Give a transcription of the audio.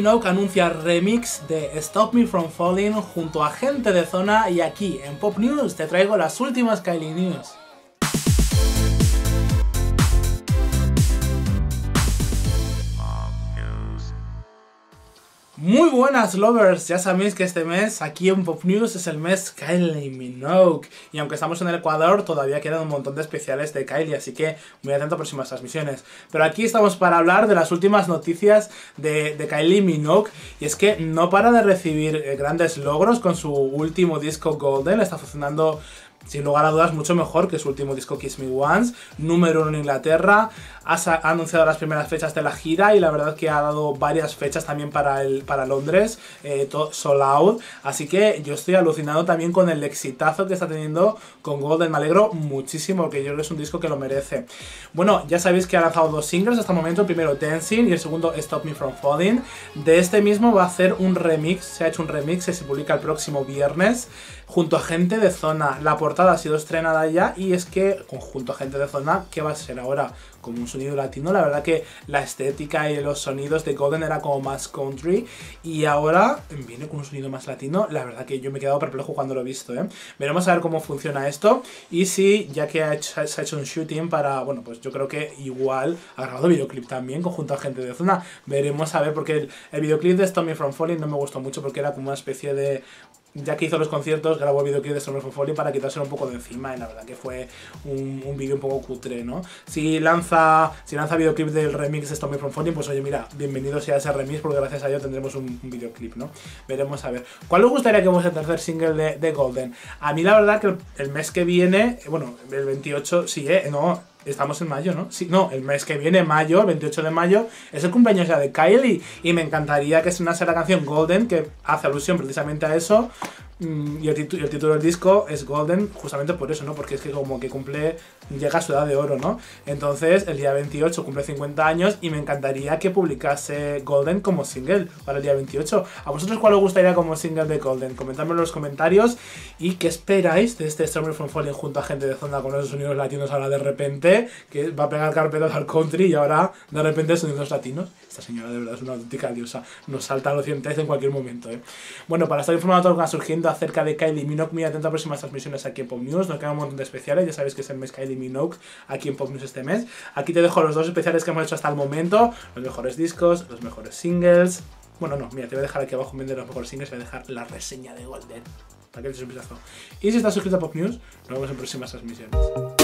Minogue anuncia remix de Stop Me From Falling junto a gente de zona y aquí en Pop News te traigo las últimas Kylie News. Muy buenas lovers, ya sabéis que este mes aquí en Pop News es el mes Kylie Minogue. Y aunque estamos en el Ecuador todavía quedan un montón de especiales de Kylie, así que muy atento a próximas transmisiones. Pero aquí estamos para hablar de las últimas noticias de, de Kylie Minogue. Y es que no para de recibir eh, grandes logros con su último disco Golden, está funcionando sin lugar a dudas mucho mejor que su último disco Kiss Me Once, número uno en Inglaterra, ha, anunciado las primeras fechas de la gira y la verdad que ha dado varias fechas también para, el, para Londres, eh, sold out, así que yo estoy alucinado también con el exitazo que está teniendo con Golden, me alegro muchísimo porque yo creo que es un disco que lo merece. Bueno, ya sabéis que ha lanzado dos singles hasta el momento, el primero Dancing y el segundo Stop Me From Falling, de este mismo va a hacer un remix, se ha hecho un remix que se publica el próximo viernes junto a gente de zona. La ha sido estrenada ya y es que, junto a gente de zona, ¿qué va a ser ahora? Como un sonido latino. La verdad que la estética y los sonidos de Golden era como más country y ahora viene con un sonido más latino. La verdad que yo me he quedado perplejo cuando lo he visto. ¿eh? Veremos a ver cómo funciona esto y si, ya que ha hecho, se ha hecho un shooting para, bueno, pues yo creo que igual ha grabado videoclip también junto a gente de zona. Veremos a ver porque el, videoclip de Stormy From Falling no me gustó mucho porque era como una especie de ya que hizo los conciertos, grabó el videoclip de Summer Falling para quitárselo un poco de encima y la verdad que fue un, un vídeo un poco cutre, ¿no? Si lanza, si lanza videoclip del remix de Stormy from Falling, pues oye, mira, bienvenido sea ese remix porque gracias a ello tendremos un, videoclip, ¿no? Veremos a ver. ¿Cuál os gustaría que fuese el tercer single de, de, Golden? A mí la verdad que el, mes que viene, bueno, el 28, sí, ¿eh? No, Estamos en mayo, ¿no? Sí, no, el mes que viene, mayo, el 28 de mayo, es el cumpleaños ya de Kylie. Y me encantaría que sea la canción Golden, que hace alusión precisamente a eso, y el, título del disco es Golden justamente por eso, ¿no? Porque es que como que cumple, llega a su edad de oro, ¿no? Entonces el día 28 cumple 50 años y me encantaría que publicase Golden como single para el día 28. ¿A vosotros cuál os gustaría como single de Golden? Comentadme en los comentarios y qué esperáis de este Summer from Falling junto a gente de zona con esos sonidos latinos ahora de repente, que va a pegar carpetas al country y ahora de repente sonidos latinos. Esta señora de verdad es una auténtica diosa, nos salta a los dientes en cualquier momento, ¿eh? Bueno, para estar informado de todo lo que va surgiendo acerca de Kylie Minogue, muy atento a próximas transmisiones aquí en Pop News. Nos quedan un montón de especiales, ya sabéis que es el mes Kylie Minogue aquí en Pop News este mes. Aquí te dejo los dos especiales que hemos hecho hasta el momento: los mejores discos, los mejores singles. Bueno, no, mira, te voy a dejar aquí abajo en de los mejores singles, te voy a dejar la reseña de Golden para que te un vistazo. Y si estás suscrito a Pop News, nos vemos en próximas transmisiones.